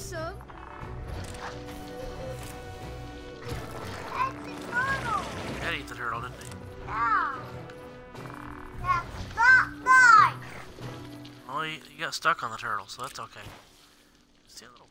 awesome! That's infernal! Eddie did her all, didn't he? Yeah. That's not mine! Well, you got stuck on the turtle, so that's okay. See a little